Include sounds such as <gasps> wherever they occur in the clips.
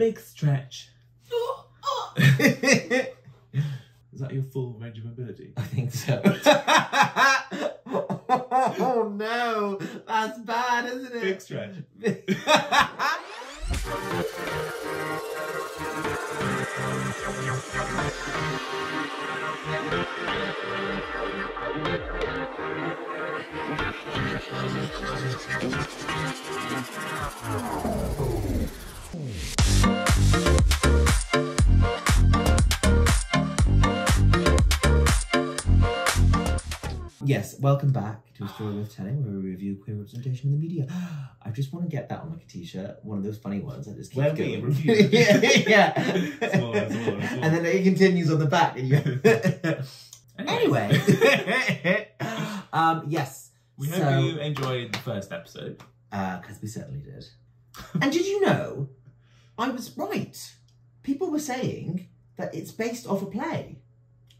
big stretch. <laughs> Is that your full range of mobility? I think so. <laughs> oh no, that's bad, isn't it? Big stretch. <laughs> Yes, welcome back to a story worth telling, where we review queer representation in the media. <gasps> I just want to get that on like a t-shirt, one of those funny ones that just keeps Where going. review. <laughs> yeah, yeah. Smaller, smaller, smaller. And then it continues on the back, and you. anyway, <laughs> um, yes. we hope so, you enjoyed the first episode. because we certainly did. and did you know, I was right. People were saying that it's based off a play.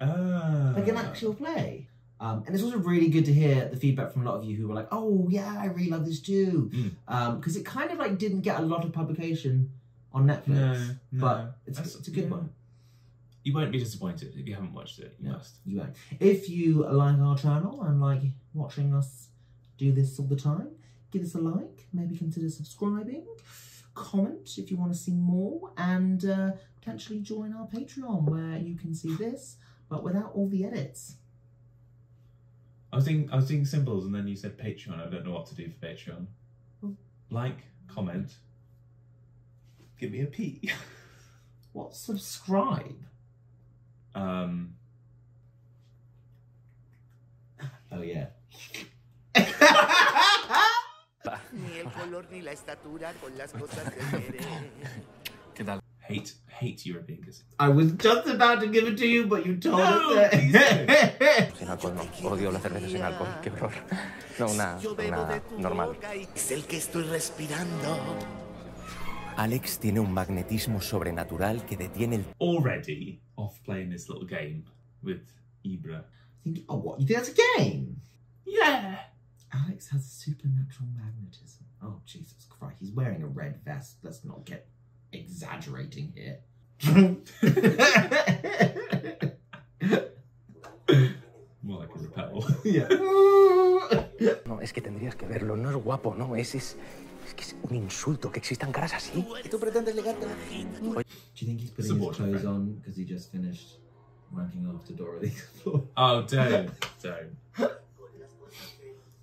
Ah. like an actual play. Um, and it's also really good to hear the feedback from a lot of you who were like, "Oh yeah, I really love this too," Mm. because it kind of like didn't get a lot of publication on Netflix, No, no. but it's it's a good yeah. one. You won't be disappointed if you haven't watched it. You No. must. You won't. If you like our channel and like watching us do this all the time, give us a like. Maybe consider subscribing. Comment if you want to see more, and uh, potentially join our Patreon where you can see this, but without all the edits. I was thinking, I was thinking symbols, and then you said Patreon. I don't know what to do for Patreon. Oh. Like, comment, give me a P. <laughs> What subscribe? um, Oh yeah. Ni el color ni la estatura con las cosas de querer. hate, hate European kissing. I was just about to give it to you, but you told No, us that. <laughs> Sin alcohol no. Odio la cerveza sin alcohol. Qué horror. No, una, Yo una normal. boca es el que estoy respirando. Alex tiene un magnetismo sobrenatural que detiene el Already off playing this little game with Ibra. Think- oh, what? You think that's a game? Yeah. Alex has supernatural magnetism. Oh, Jesus Christ. He's wearing a red vest. Let's not get exaggerating here. More like a <laughs> repel. yeah. No, es que tendrías que verlo. No es guapo, no. Es, es, es que es un insulto que existan caras así. ¿Tú pretendes ligarte a la gente? Do you think he's putting Support his clothes on because he just finished ranking after Dora the Explorer? <laughs> Oh, don't, don't.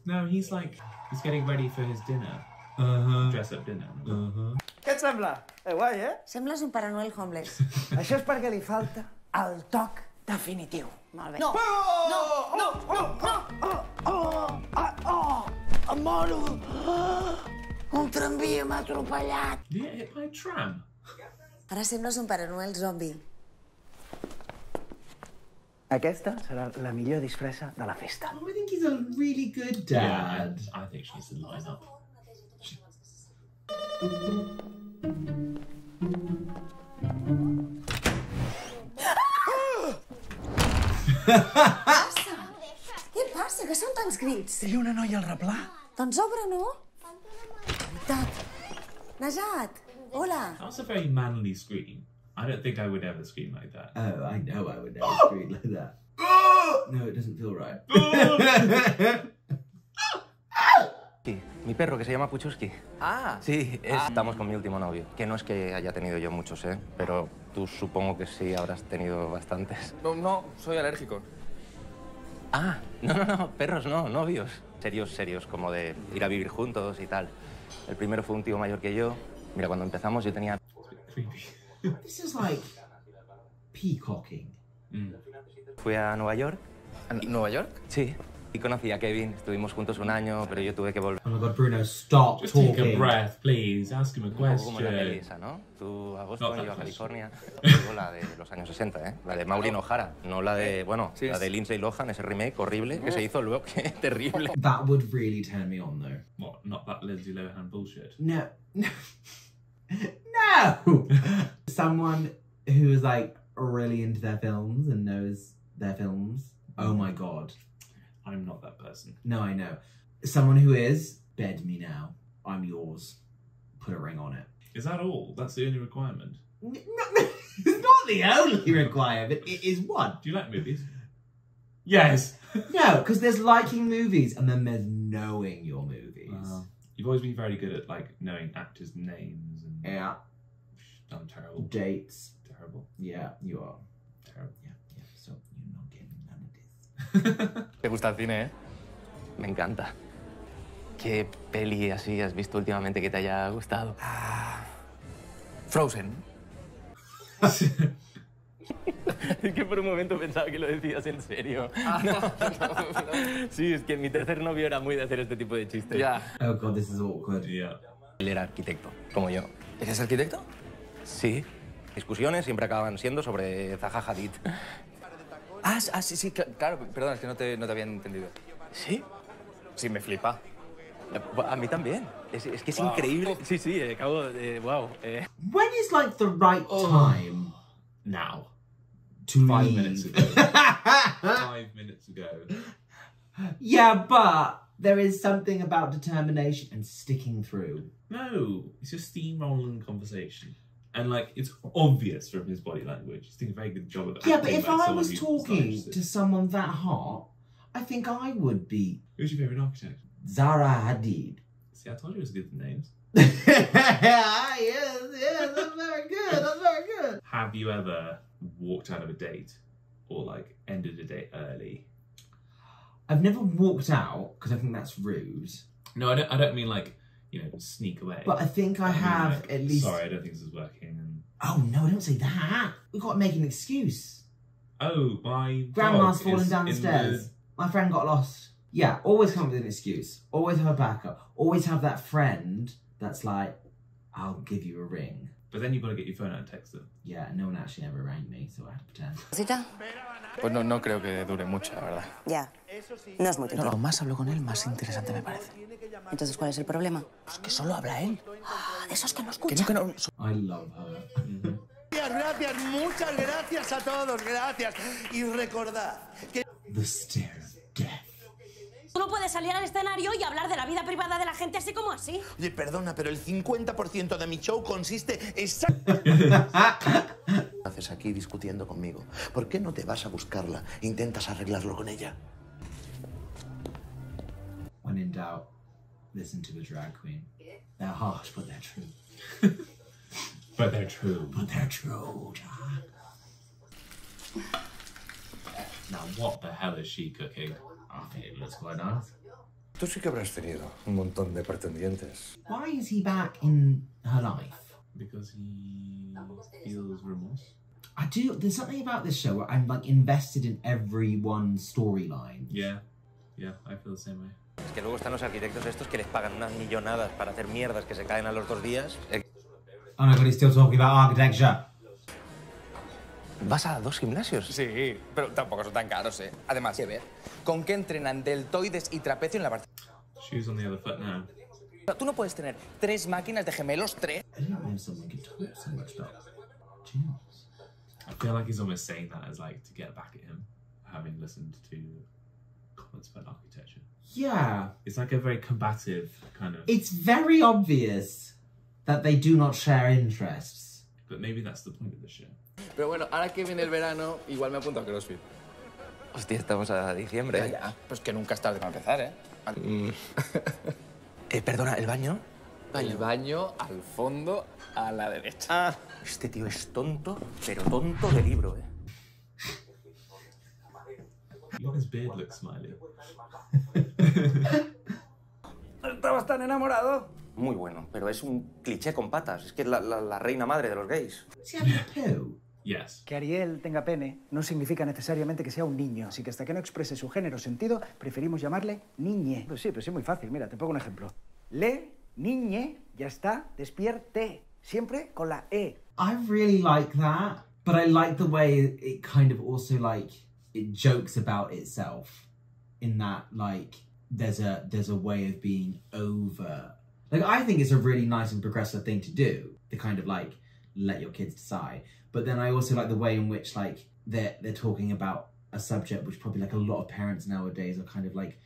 No, he's like, he's getting ready for his dinner. Uh-huh. Dress up dinner. Uh-huh. Què et sembla? Eh, guai, eh? Sembles un Pare Noel homeless. <laughs> Això és perquè li falta el toc definitiu. Molt bé. No! No! No! No! No! Oh! Oh! Ah! Oh! Em moro! Un tramvia m'ha atropellat. Get hit by a tram? Ara sembles un Pare Noel zombi. Aquesta serà la millor disfressa de la festa. Oh, I think he's a really good Yeah, dad. I, I think she needs to line up. Què passa? Que són tants crits? I una noia al replà. Doncs obre, no? Veritat. Najat, hola. That was a very manly scream. I don't think I would ever scream like that. Oh, I know I would never <laughs> scream like that. <laughs> No, it doesn't feel right. <laughs> Mi perro que se llama Puchuski. Ah! Sí, es- estamos con mi último novio. Que no es que haya tenido yo muchos, ¿eh? Pero tú supongo que sí habrás tenido bastantes. No, no, soy alérgico. Ah, no, no, no, perros no, novios. Serios, serios, como de ir a vivir juntos y tal. El primero fue un tío mayor que yo. Mira, cuando empezamos yo tenía... This is like peacocking. Mm. Fui a Nueva York. ¿En Nueva York? Sí. Y conocí a Kevin. Estuvimos juntos un año, pero yo tuve que volver. Oh my god, Bruno, stop Just take a talking. breath, please. Ask him a poco como la question. esa, ¿no? Tú a No, Boston, that yo a California. Digo la de los años 60, ¿eh? La de Maureen O'Hara. No la de, bueno, Sí, la de. Lindsay Lohan, ese remake horrible que se hizo luego. <laughs> ¡Qué terrible! That would really turn me on though. What? Not that Lindsay Lohan bullshit. No. No. <laughs> <laughs> Someone who is like really into their films and knows their films. Oh my god. I'm not that person. No, I know. Someone who is, bed me now. I'm yours. Put a ring on it. Is that all? That's the only requirement. No, <laughs> it's not the only requirement. It is one. Do you like movies? Yes. <laughs> No, because there's liking movies and then there's knowing your movies. Wow. You've always been very good at like knowing actors' names and Yeah. I'm terrible. Dates. Terrible. Yeah, you are. Terrible. Yeah, yeah. So you're not getting none of this. <laughs> ¿Te gusta el cine, eh? Me encanta. ¿Qué peli así has visto últimamente que te haya gustado? Frozen. <laughs> Es que por un momento pensaba que lo decías en serio. <laughs> Sí, es que mi tercer novio era muy de hacer este tipo de chistes. Ya. Oh god, this is awkward. yeah. Él era arquitecto, como yo. ¿Eres arquitecto? Sí. Discusiones siempre acaban siendo sobre Zaha Hadid. Ah, ah, sí, sí, cl- claro. Perdón, es que no te, no te había entendido. ¿Sí? Sí, me flipa. Eh, A mí también. Es, es que es increíble. Sí, sí, eh, acabo de... Wow. eh. When is like the right time now to Five leave? minutes ago. <laughs> Five minutes ago. yeah, but there is something about determination and sticking through. No, it's just steamrolling conversation. And like it's obvious from his body language. He's doing a very good job of that. Yeah, but if I was talking to someone that hot, I think I would be Who's your favourite architect? Zara Hadid. See, I told you it was good with names. <laughs> yes, yes, that's very good. That's very good. Have you ever walked out of a date or like ended a date early? I've never walked out because I think that's rude. No, I don't. I don't mean like you know sneak away. But I think I mean, have like, at least. Sorry, I don't think this is working. Oh no! Don't say that. We've got to make an excuse. oh, my Grandma's fallen down the stairs. My friend got lost. Yeah, always come with an excuse. Always have a backup. Always have that friend that's like, I'll give you a ring. But then you've got to get your phone out and text them. Yeah, no one actually ever rang me, so I had to pretend. ¿Cita? Pues no, no creo que dure mucho, la verdad. Ya. No es muy No, típico. lo más hablo con él, más interesante me parece. Entonces, ¿cuál es el problema? Pues que solo habla él. Ah, de esos que no Que escuchan. no, que no. I love her. Gracias, gracias, muchas gracias a todos, gracias. Y recordad que The stare of death. Tú no puedes salir al escenario y hablar de la vida privada de la gente así como así. Oye, perdona, pero el 50% de mi show consiste exactamente... <laughs> haces aquí discutiendo conmigo? ¿Por qué no te vas a buscarla? e Intentas arreglarlo con ella. When in doubt, listen to the drag queen. They're harsh, but they're true. <laughs> But they're true. But they're true, Jack. Now, what the hell is she cooking? I think it looks quite nice. Tú sí que habrás tenido un montón de pretendientes. Why is he back in her life? Because he feels remorse. I do. There's something about this show where I'm like invested in everyone's storyline. Yeah, yeah, I feel the same way. Es que luego están los arquitectos estos que les pagan unas millonadas para hacer mierdas que se caen a los dos días. Oh my god, he's still talking about architecture. ¿Vas a dos gimnasios? Sí, pero tampoco son tan caros, ¿eh? Además, que ver con qué entrenan deltoides y trapecio en la parte. Shoes on the other foot now. Tú no puedes tener tres máquinas de gemelos, tres. I didn't know someone could talk so much about genius. I feel like he's almost saying that as like to get back at him, having listened to comments about architecture. Yeah, It's like a very combative kind of. it's very obvious that they do not share interests. But maybe that's the point of the show. Pero bueno, ahora que viene el verano, igual me apunto a CrossFit. Hostia, estamos a diciembre. Ya, ya. Pues que nunca es tarde para empezar, ¿eh? <laughs> Eh, perdona, ¿el baño? El baño al fondo, a la derecha. Ah, este tío es tonto, pero tonto de libro, eh. Even his beard looks smiley. <laughs> ¿Estabas tan enamorado? Muy bueno, pero es un cliché con patas. Es que es la, la- la reina madre de los gays. Yes. Que Ariel tenga pene no significa necesariamente que sea un niño, así que hasta que no exprese su género o sentido, preferimos llamarle niñe. Pues sí, pues sí, muy fácil. Mira, te pongo un ejemplo. Le, niñe, ya está, despierte. Siempre con la E. I really like that, but I like the way it kind of also like it jokes about itself in that like there's a there's a way of being over. Like I think it's a really nice and progressive thing to do. To kind of like let your kids decide. But then I also like the way in which like they're they're talking about a subject which probably like a lot of parents nowadays are kind of like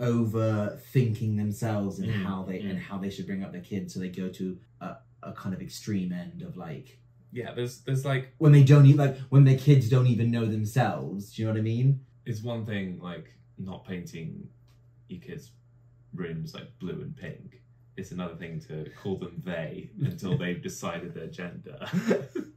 overthinking themselves and Mm, how they mm. and how they should bring up their kids so they go to a, a kind of extreme end of like Yeah, there's there's like when they don't even like when their kids don't even know themselves. Do you know what I mean? it's one thing like not painting your kids' rooms like blue and pink. It's another thing to call them they <laughs> until they've decided their gender. <laughs>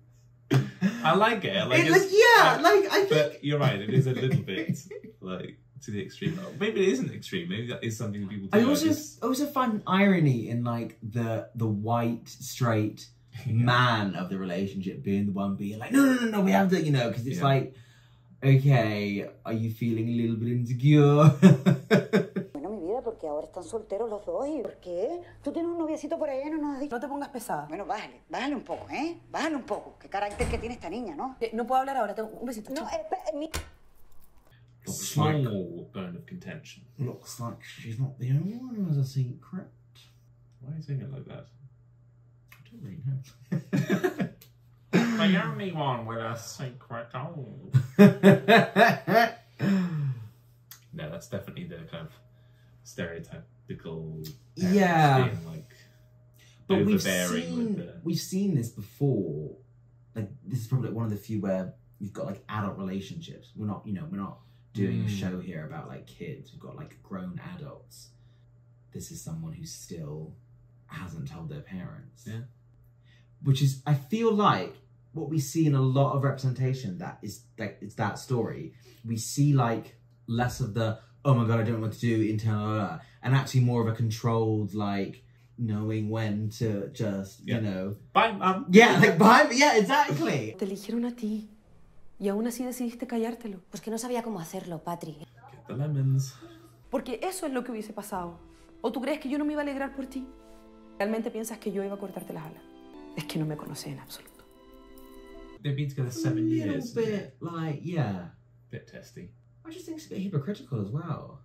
I like it. I Like, It- like, yeah, like I think But you're right. It is a little bit like to the extreme. Maybe it isn't extreme. Maybe that is something that people do. I like, also just- also find irony in like the the white straight <laughs> man of the relationship being the one being like, no, no, no, no, we have to, you know, because it's Yeah. like, okay, are you feeling a little bit insecure? <laughs> ahora están solteros los dos. ¿Y por qué? Tú tienes un noviecito por ahí no nos has dicho. No te pongas pesada. Bueno, bájale, bájale un poco, ¿eh? Bájale un poco. Qué carácter que tiene esta niña, ¿no? Eh, No puedo hablar ahora, tengo un besito. No, eh, mi- small bone of contention. Looks like she's not the only one who has a secret. Why are you saying it like that? I don't really know. the only one with a secret. Oh. <laughs> no, that's definitely the kind of stereotypical. Yeah. being, like But we've seen with the. we've seen this before. Like this is probably one of the few where you've got like adult relationships. We're not, you know, we're not doing a Mm. show here about like kids. We've got like grown adults. This is someone who still hasn't told their parents. Yeah. Which is I feel like what we see in a lot of representation that is like it's that story. We see like less of the oh my god I don't know what to do internal and actually more of a controlled like knowing when to just Yeah. you know Bye, mum. yeah like behind yeah exactly Te eligieron a ti. Y aún así decidiste callártelo. Pues que no sabía cómo hacerlo, Patri. Get the lemons. Porque eso es lo que hubiese pasado. ¿O tú crees que yo no me iba a alegrar por ti? ¿Realmente piensas que yo iba a cortarte las alas? Es que no me conoces en absoluto. They've been together a seven little years. bit like yeah Bit testy. I just think it's a bit hypocritical as well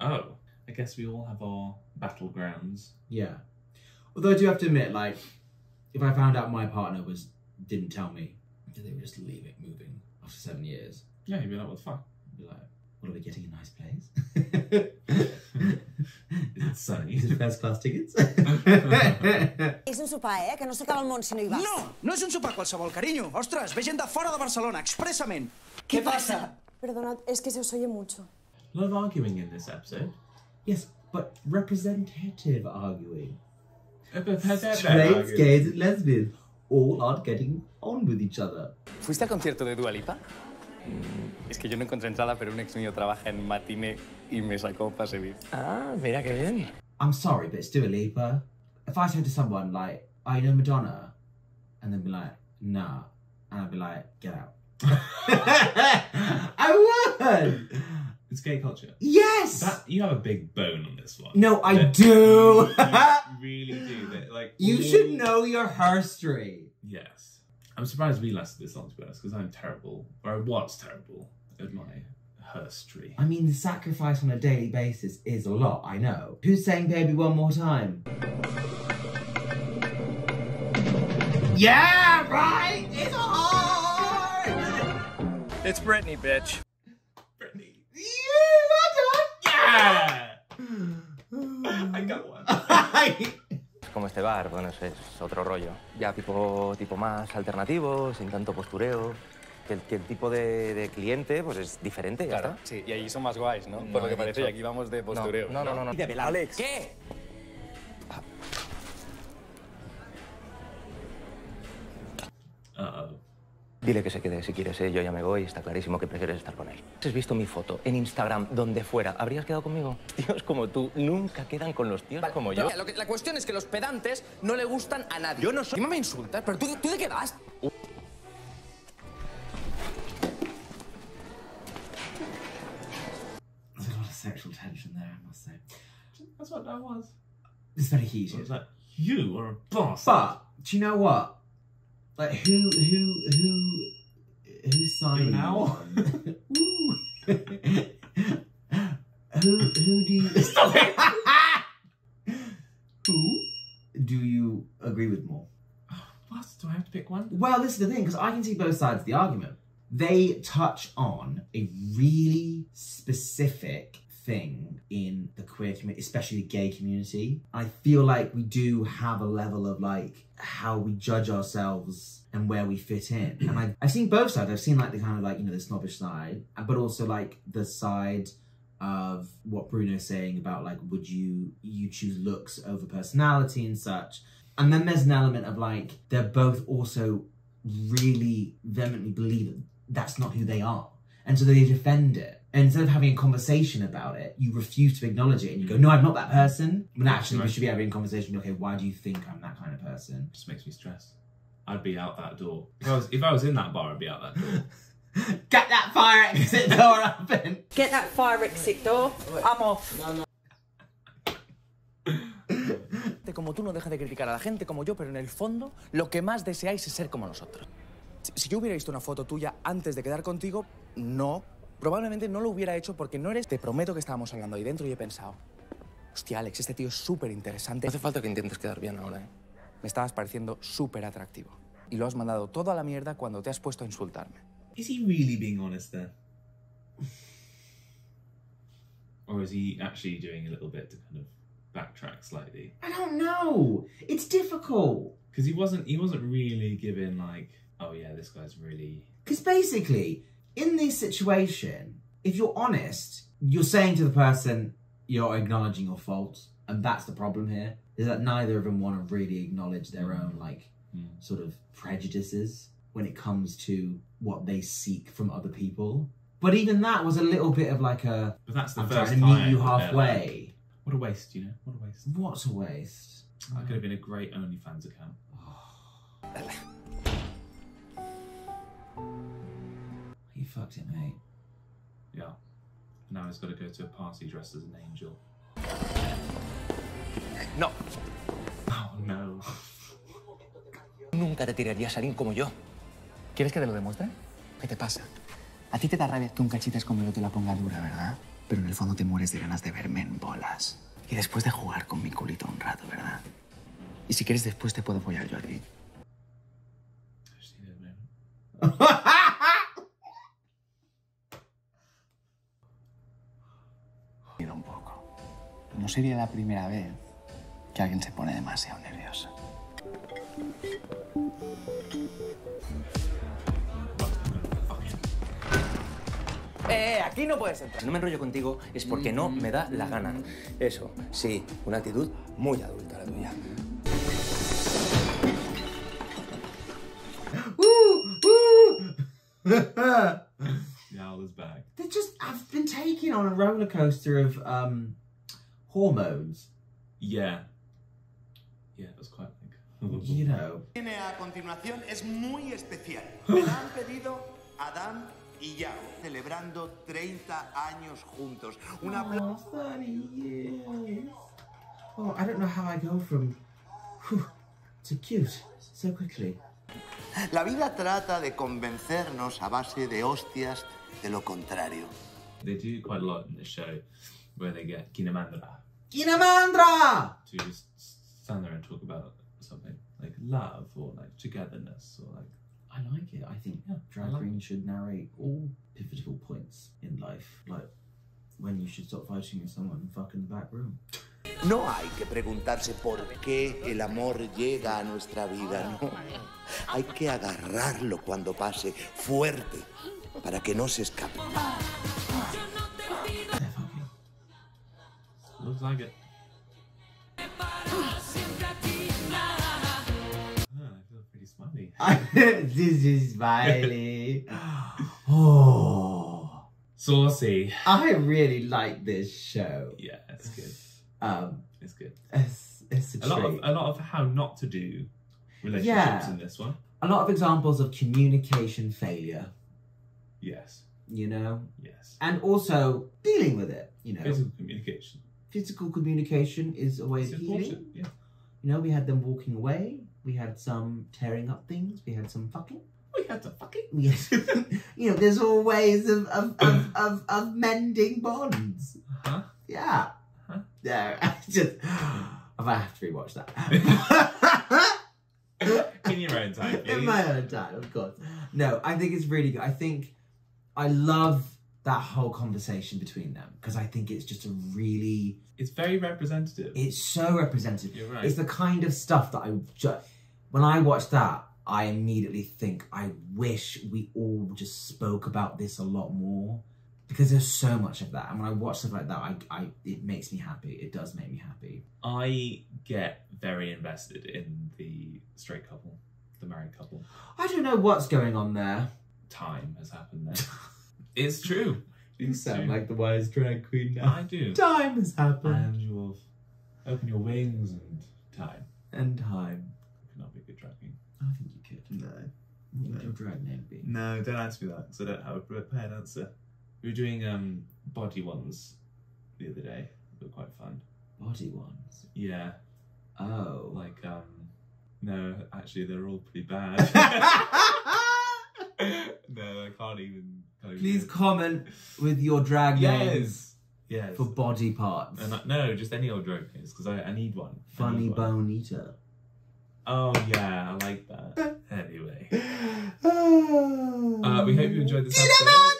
Oh, I guess we all have our battlegrounds. yeah although I do have to admit like if I found out my partner was didn't tell me they would just leave it moving after seven years Yeah, you'd be like, what the fuck? I'd be like what are we getting a nice place <laughs> Is it sunny? is it first class tickets <laughs> És un sopar, eh? Que no s'acaba el món si no hi vas. No, no és un sopar qualsevol, carinyo. Ostres, ve gent de fora de Barcelona, expressament. ¿Qué pasa? Perdonad, es que se os oye mucho. A lot of arguing in this episode. yes but representative arguing Straight, gays and lesbians all aren't getting on with each other ¿Fuiste al concierto de Dua Lipa? Es que yo no encontré entrada, pero un ex mío trabaja en Matine y me sacó pase VIP. Ah, mira qué bien. I'm sorry, but it's Dua Lipa. If I said to someone like, "I know Madonna," and they'd be like, "Nah," and I'd be like, "Get out." <laughs> I would. It's gay culture. Yes. That you have a big bone on this one. no, I That- do. You really do. That, like you all- should know your history. Yes. I'm surprised we lasted this long to be honest, because I'm terrible, or I was terrible at my herstory. I mean, the sacrifice on a daily basis is a lot. I know. Who's saying "baby" one more time? Yeah, right. It's Britney, bitch. Brittany. Yeah, Yeah! I got one. <laughs> Como este bar, bueno, es, es otro rollo. Ya tipo, tipo más alternativo, sin tanto postureo. Que el, que el tipo de, de cliente pues es diferente, ya está. Sí, y allí son más guays, ¿no? No, Por lo que parece, dicho- y aquí vamos de postureo. No, no, no. no. Y de velar. Alex. ¿Qué? Dile que se quede si quieres, ¿eh? yo ya me voy, está clarísimo que prefieres estar con él. Si has visto mi foto en Instagram, donde fuera, ¿habrías quedado conmigo? <laughs> Tíos como tú nunca quedan con los tíos como yo. Mira, lo que- la cuestión es que los pedantes no le gustan a nadie. Yo no soy... me insultas, pero ¿tú, ¿tú de qué vas? There's a lot of sexual tension there, I must say. That's what that was. It's very heated. was like, you are a boss. But do you know what? Like who who who who signed now? <laughs> <laughs> who who do you <laughs> Stop it! who do you agree with more? <sighs> What? Do I have to pick one? Well, this is the thing because I can see both sides of the argument. They touch on a really specific thing in the queer community, especially the gay community. I feel like we do have a level of like how we judge ourselves and where we fit in. And I, I've seen both sides. I've seen like the kind of like, you know, the snobbish side, but also like the side of what Bruno's saying about like, would you, you choose looks over personality and such. And then there's an element of like, they're both also really vehemently believe that that's not who they are. And so they defend it. And instead of having a conversation about it, you refuse to acknowledge it and you go, no, I'm not that person. When actually we should be having a conversation, okay, why do you think I'm that kind of person? just makes me stressed. I'd be out that door. If I was, if I was in that bar, I'd be out that door. <laughs> Get that fire exit door open. Get that fire exit door. I'm off. <laughs> Como tú no dejas de criticar a la gente como yo, pero en el fondo lo que más deseáis es ser como nosotros. Si, yo hubiera visto una foto tuya antes de quedar contigo, no. Probablemente no lo hubiera hecho porque no eres. Te prometo que estábamos hablando ahí dentro y he pensado. Hostia, Alex, este tío es súper interesante. No hace falta que intentes quedar bien ahora, ¿eh? Me estabas pareciendo súper atractivo. Y lo has mandado todo a la mierda cuando te has puesto a insultarme. Is he really being honest there? Or is he actually doing a little bit to kind of backtrack slightly? I don't know. It's difficult. Because he wasn't he wasn't really giving like, oh yeah, this guy's really Because basically, in this situation, if you're honest, you're saying to the person, you're acknowledging your faults. And that's the problem here, is that neither of them want to really acknowledge their own, like, Mm. sort of prejudices when it comes to what they seek from other people. But even that was a little bit of like a, But that's the I'm first trying to meet you that they're halfway. What a waste, you know? What a waste. What's a waste? That could have been a great OnlyFans account. <sighs> <laughs> fucked it, mate. Yeah. Now he's got to go to a party dressed as an angel. No. Oh no. Nunca te tirarías a alguien como yo. ¿Quieres que te lo demuestre? ¿Qué te pasa? A ti te da rabia que un cachita como yo te la ponga dura, ¿verdad? Pero en el fondo te mueres de ganas de verme en bolas. Y después de jugar con mi culito un rato, ¿verdad? Y si quieres después te puedo apoyar yo a ti. un poco. No sería la primera vez que alguien se pone demasiado nervioso. Eh, aquí no puedes entrar. Si no me enrollo contigo es porque no me da la gana. Eso, sí, una actitud muy adulta la tuya. <laughs> Now is back. They just I've been taken on a roller coaster of um hormones. Yeah. Yeah, that's quite like. You know. Viene a continuación es muy especial. <laughs> Me la han pedido Adam y Yao, celebrando 30 años juntos. Una Oh, 30 years. Oh, I don't know how I go from whew, to cute so quickly. La vida trata de convencernos a base de hostias de lo contrario. They do quite a lot in the show where they get Kinamandra Kinamandra! to just stand there and talk about something like love or like togetherness or like. I like it. I think Yeah, drag I like queen should narrate all pivotal points in life, like when you should stop fighting with someone and fuck in the back room. No hay que preguntarse por qué el amor llega a nuestra vida, no. Hay que agarrarlo cuando pase fuerte para que no se escape. Looks like it. I feel pretty smiley. <laughs> this is Smiley. <laughs> oh, Saucy. I really like this show. Yeah, it's good. Um, It's good. it's, it's a, A lot of a lot of how not to do relationships Yeah. in this one. a lot of examples of communication failure. Yes. You know, Yes. and also dealing with it. You know, Physical communication. Physical communication is a way It's of healing. Yeah. You know, we had them walking away. We had some tearing up things. We had some fucking. We had to fucking. Yes. <laughs> you know, there's all ways of of, of, of, of mending bonds. Huh? Yeah. Huh? No, <laughs> I just. I have to rewatch that. <laughs> In your own time, In my own time, of course. No, I think it's really good. I think I love that whole conversation between them because I think it's just a really It's very representative. it's so representative. You're right. It's the kind of stuff that I ju- when I watch that, I immediately think I wish we all just spoke about this a lot more because there's so much of that. And when I watch stuff like that, I, I it makes me happy. It does make me happy. I get very invested in the straight couple, the married couple. I don't know what's going on there. Time has happened there. <laughs> it's true. You It's sound true. like the wise drag queen now. I do. Time has happened. And you will open your wings and time. And time. Cannot be a good drag queen. I think you could. No. What would your drag name be? No, don't ask me that because I don't have a prepared answer. We were doing um body ones the other day. They were quite fun. Body ones. Yeah. Oh. Like um no, actually they're all pretty bad. <laughs> <laughs> <laughs> no, I can't even can't even Please do comment with your drag names Yes. Yes. for body parts. And I, no, just any old drag names because I, I need one. Funny need one. bone eater. Oh yeah, I like that. <laughs> anyway. Uh, we hope you enjoyed this episode.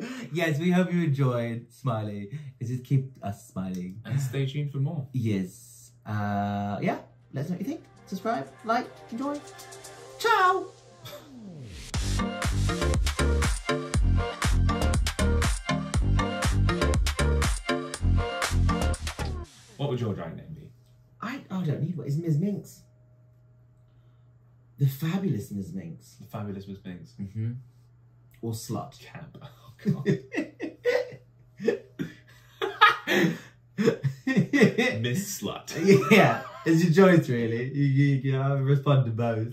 <laughs> yes, we hope you enjoyed Smiley. It's just keep us smiling. And stay tuned for more. Yes. Uh, yeah. Let us know what you think. Subscribe, like, enjoy. Ciao. What would your drag name be? I, I don't need one. It's Ms. Minx. The fabulous Ms. Minx. The fabulous Miss Binks. Mm-hmm. Or slut. Cab. Oh god. <laughs> Miss Slut. yeah, it's your choice, really. You, you, you to respond to both.